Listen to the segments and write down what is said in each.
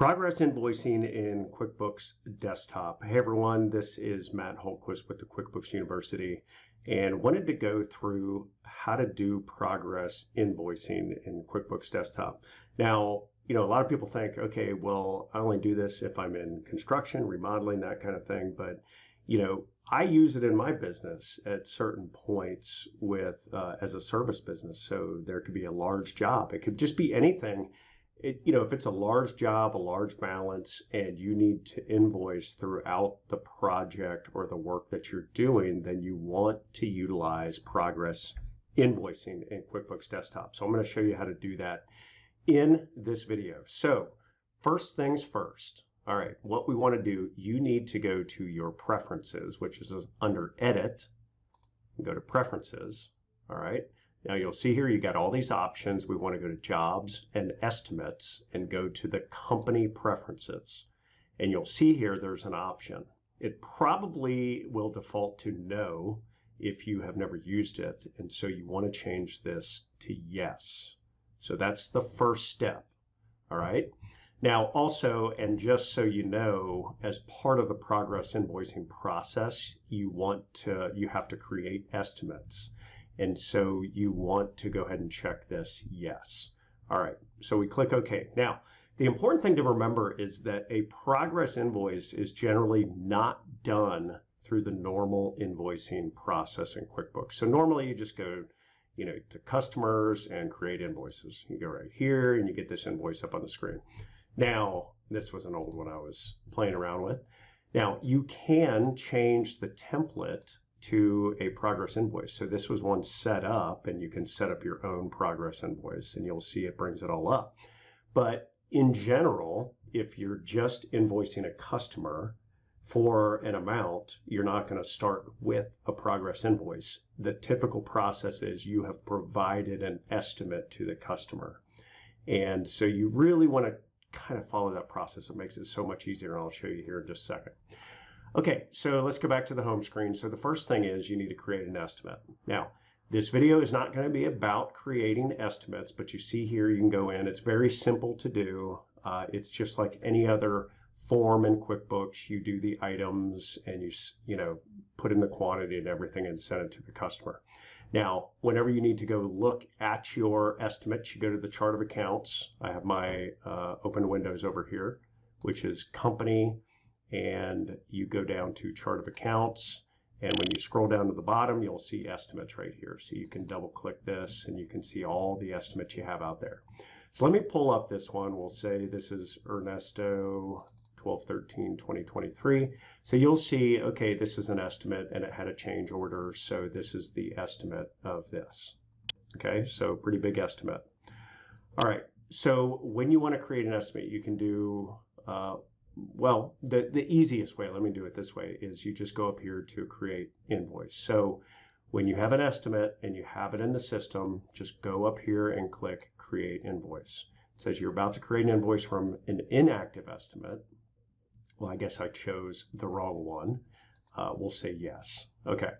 Progress invoicing in QuickBooks Desktop. Hey everyone, this is Matt Holquist with the QuickBooks University and wanted to go through how to do progress invoicing in QuickBooks Desktop. Now, you know, a lot of people think, okay, well, I only do this if I'm in construction, remodeling, that kind of thing. But, you know, I use it in my business at certain points with uh, as a service business. So there could be a large job. It could just be anything it, you know, if it's a large job, a large balance, and you need to invoice throughout the project or the work that you're doing, then you want to utilize progress invoicing in QuickBooks Desktop. So I'm going to show you how to do that in this video. So first things first. All right, what we want to do, you need to go to your preferences, which is under edit, go to preferences. All right. Now you'll see here you got all these options. We want to go to jobs and estimates and go to the company preferences. And you'll see here there's an option. It probably will default to no if you have never used it. And so you want to change this to yes. So that's the first step. All right. Now also, and just so you know, as part of the progress invoicing process, you want to, you have to create estimates. And so you want to go ahead and check this yes. All right, so we click OK. Now, the important thing to remember is that a progress invoice is generally not done through the normal invoicing process in QuickBooks. So normally you just go you know, to customers and create invoices. You go right here and you get this invoice up on the screen. Now, this was an old one I was playing around with. Now, you can change the template to a progress invoice. So this was one set up and you can set up your own progress invoice and you'll see it brings it all up. But in general, if you're just invoicing a customer for an amount, you're not going to start with a progress invoice. The typical process is you have provided an estimate to the customer. And so you really want to kind of follow that process. It makes it so much easier. And I'll show you here in just a second. Okay, so let's go back to the home screen. So the first thing is you need to create an estimate. Now, this video is not going to be about creating estimates, but you see here you can go in. It's very simple to do. Uh, it's just like any other form in QuickBooks. You do the items and you you know put in the quantity and everything and send it to the customer. Now, whenever you need to go look at your estimates, you go to the chart of accounts. I have my uh, open windows over here, which is company and you go down to chart of accounts. And when you scroll down to the bottom, you'll see estimates right here. So you can double click this and you can see all the estimates you have out there. So let me pull up this one. We'll say this is Ernesto 1213 2023. So you'll see, okay, this is an estimate and it had a change order. So this is the estimate of this. Okay, so pretty big estimate. All right, so when you want to create an estimate, you can do uh, well, the, the easiest way, let me do it this way, is you just go up here to create invoice. So when you have an estimate and you have it in the system, just go up here and click create invoice. It says you're about to create an invoice from an inactive estimate. Well, I guess I chose the wrong one. Uh, we'll say yes. Okay.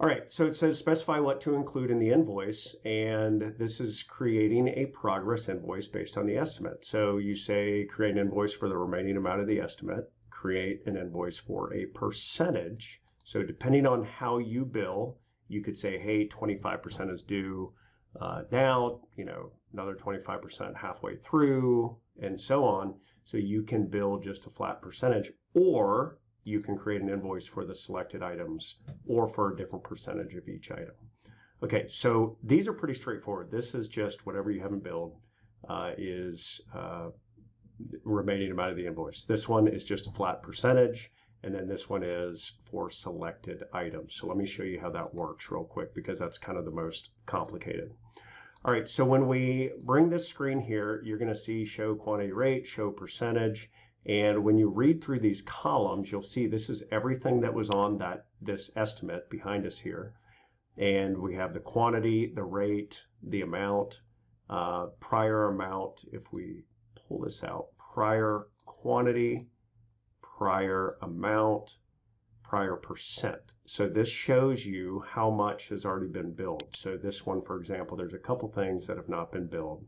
All right, so it says specify what to include in the invoice, and this is creating a progress invoice based on the estimate. So you say create an invoice for the remaining amount of the estimate, create an invoice for a percentage. So depending on how you bill, you could say, hey, 25% is due uh, now, you know, another 25% halfway through, and so on. So you can bill just a flat percentage, or you can create an invoice for the selected items or for a different percentage of each item. Okay, so these are pretty straightforward. This is just whatever you haven't billed uh, is uh, remaining amount of the invoice. This one is just a flat percentage, and then this one is for selected items. So let me show you how that works real quick because that's kind of the most complicated. All right, so when we bring this screen here, you're going to see show quantity rate, show percentage, and when you read through these columns, you'll see this is everything that was on that this estimate behind us here. And we have the quantity, the rate, the amount, uh, prior amount, if we pull this out, prior quantity, prior amount, prior percent. So this shows you how much has already been billed. So this one, for example, there's a couple things that have not been billed.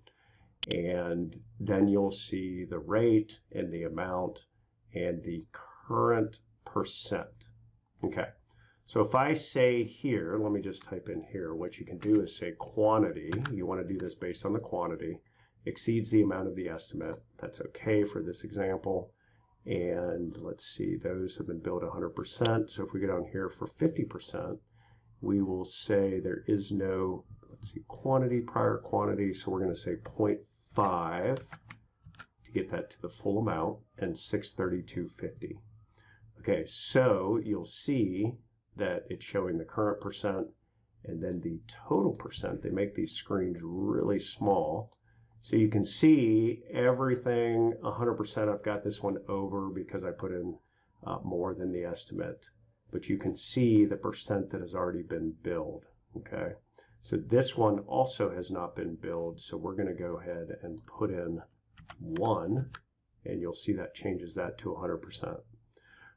And then you'll see the rate and the amount and the current percent. Okay. So if I say here, let me just type in here, what you can do is say quantity. You want to do this based on the quantity. Exceeds the amount of the estimate. That's okay for this example. And let's see, those have been billed 100%. So if we go down here for 50%, we will say there is no, let's see, quantity, prior quantity. So we're going to say 0.5 to get that to the full amount and 632.50. Okay, so you'll see that it's showing the current percent and then the total percent. They make these screens really small. So you can see everything 100%. I've got this one over because I put in uh, more than the estimate. But you can see the percent that has already been billed. Okay. So this one also has not been billed. So we're going to go ahead and put in one and you'll see that changes that to 100%.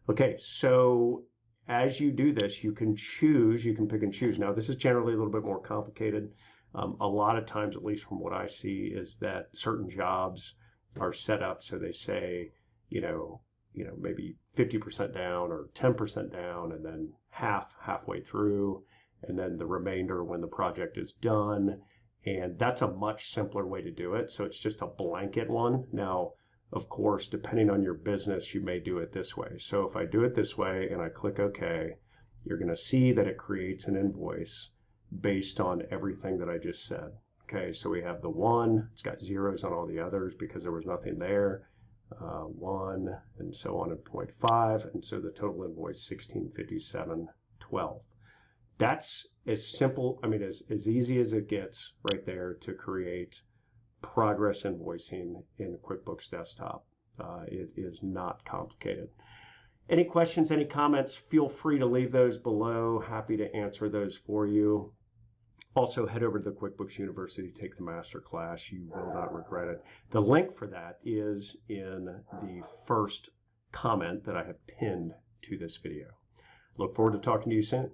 Okay, so as you do this, you can choose, you can pick and choose. Now, this is generally a little bit more complicated. Um, a lot of times, at least from what I see, is that certain jobs are set up so they say, you know, you know, maybe 50% down or 10% down, and then half halfway through, and then the remainder when the project is done. And that's a much simpler way to do it. So it's just a blanket one. Now, of course, depending on your business, you may do it this way. So if I do it this way and I click OK, you're going to see that it creates an invoice based on everything that I just said. Okay, so we have the one, it's got zeros on all the others because there was nothing there. Uh, one and so on at 0.5 and so the total invoice 1657.12 that's as simple i mean as, as easy as it gets right there to create progress invoicing in QuickBooks Desktop. Uh, it is not complicated. Any questions, any comments, feel free to leave those below. Happy to answer those for you. Also, head over to the QuickBooks University, take the master class. You will not regret it. The link for that is in the first comment that I have pinned to this video. Look forward to talking to you soon.